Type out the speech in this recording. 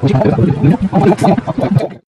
本当に。